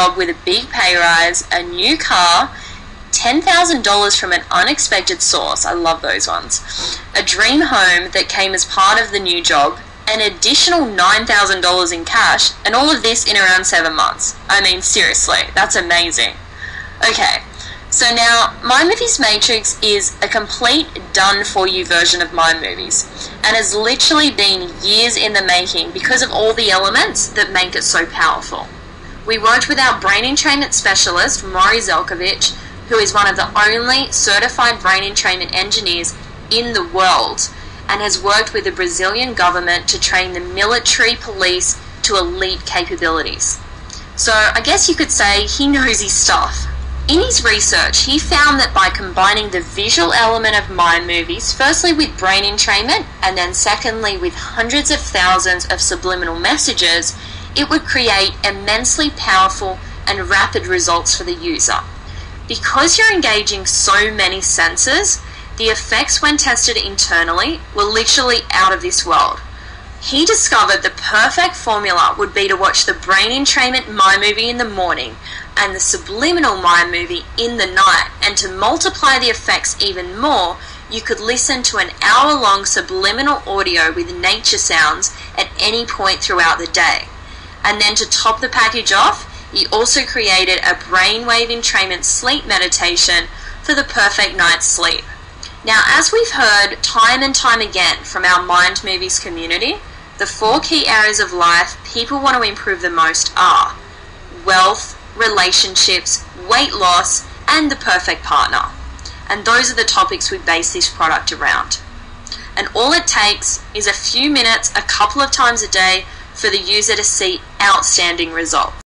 job with a big pay rise, a new car, $10,000 from an unexpected source. I love those ones. A dream home that came as part of the new job, an additional $9,000 in cash, and all of this in around seven months. I mean, seriously, that's amazing. Okay, so now Mind Movies Matrix is a complete done for you version of Mind Movies and has literally been years in the making because of all the elements that make it so powerful. We worked with our brain entrainment specialist, Maury Zelkovich, who is one of the only certified brain entrainment engineers in the world and has worked with the Brazilian government to train the military police to elite capabilities. So I guess you could say he knows his stuff. In his research, he found that by combining the visual element of mind movies, firstly with brain entrainment, and then secondly with hundreds of thousands of subliminal messages, it would create immensely powerful and rapid results for the user. Because you're engaging so many senses, the effects when tested internally were literally out of this world. He discovered the perfect formula would be to watch the brain entrainment mind movie in the morning and the subliminal mind movie in the night, and to multiply the effects even more, you could listen to an hour long subliminal audio with nature sounds at any point throughout the day. And then to top the package off, he also created a brainwave entrainment sleep meditation for the perfect night's sleep. Now, as we've heard time and time again from our Mind Movies community, the four key areas of life people want to improve the most are wealth, relationships, weight loss, and the perfect partner. And those are the topics we base this product around. And all it takes is a few minutes, a couple of times a day, for the user to see outstanding results.